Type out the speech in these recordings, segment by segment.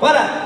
Bora!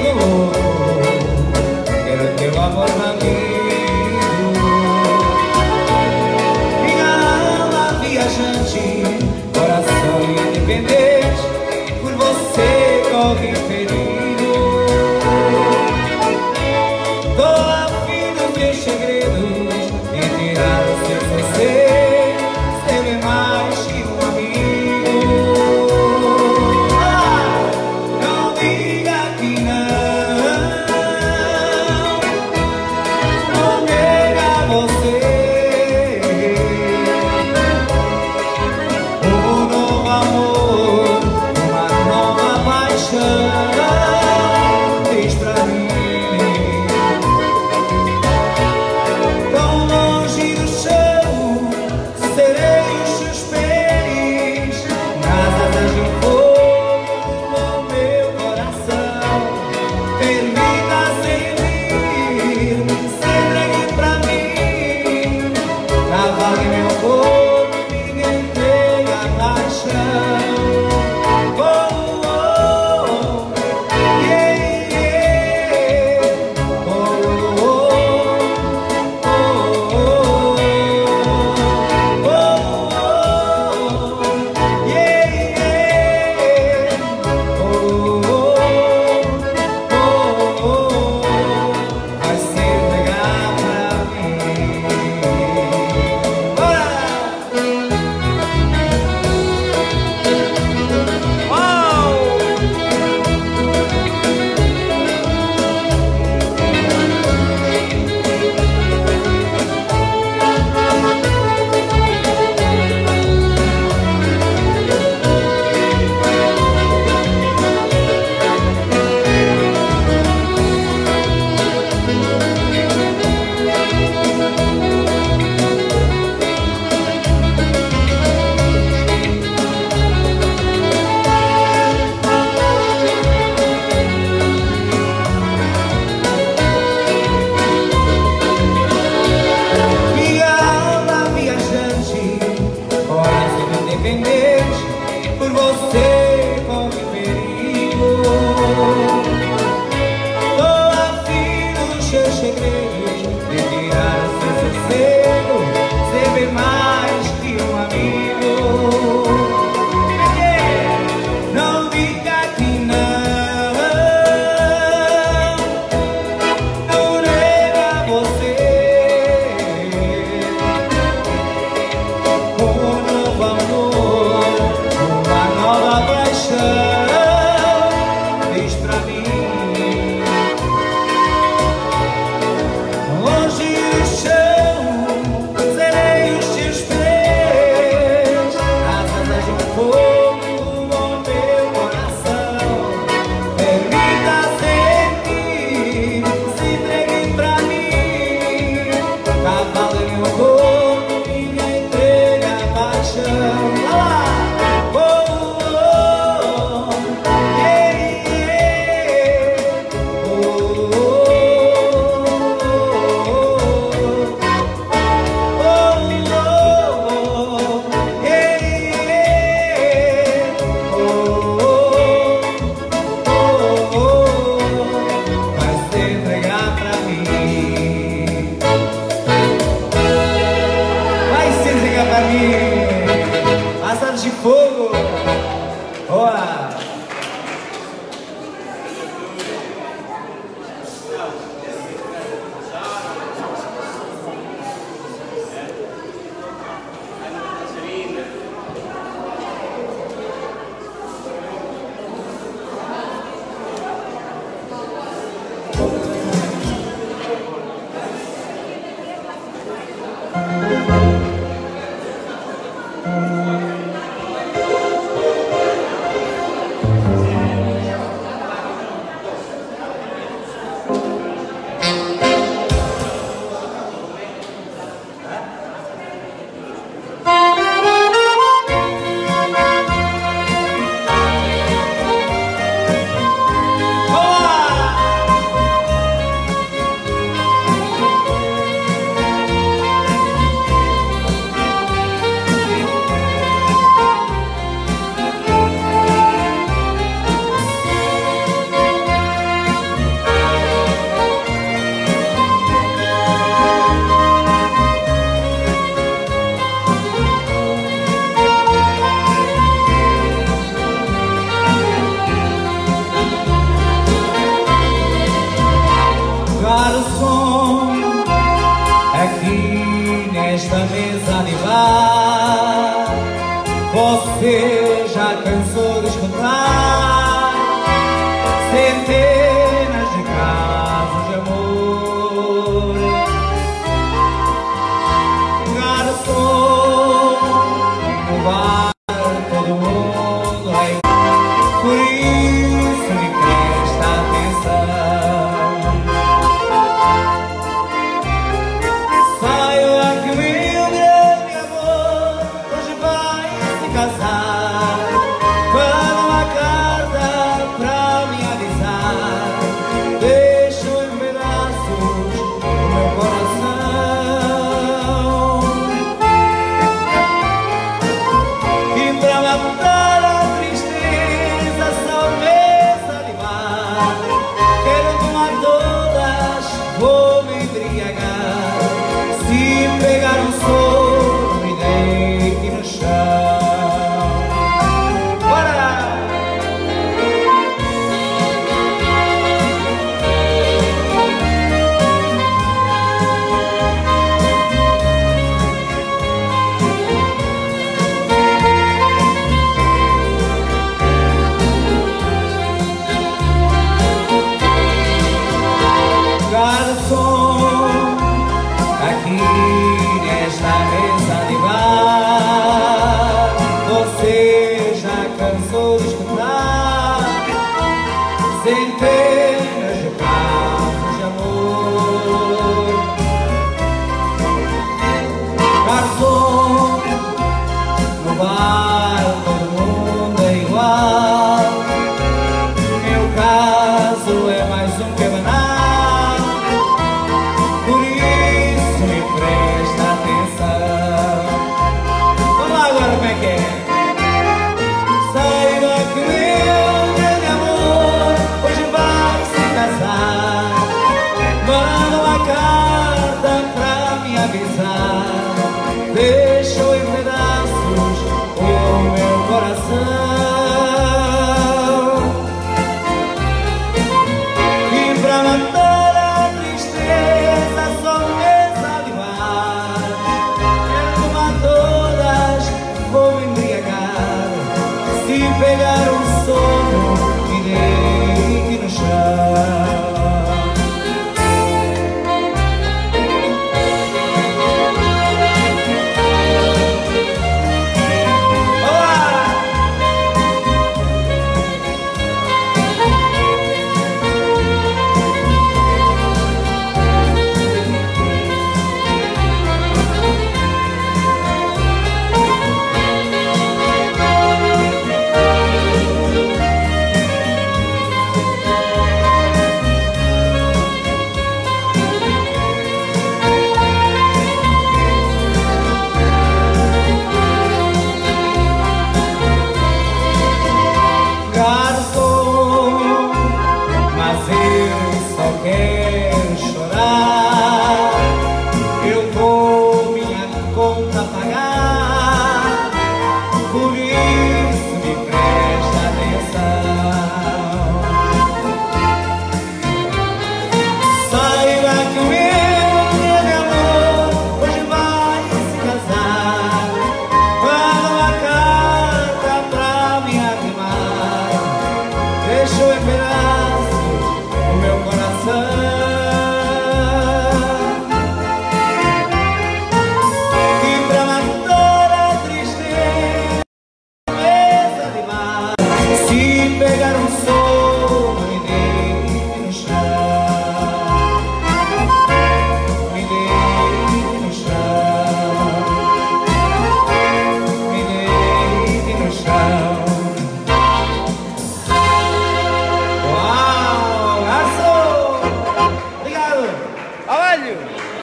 conmigo, pero te va a.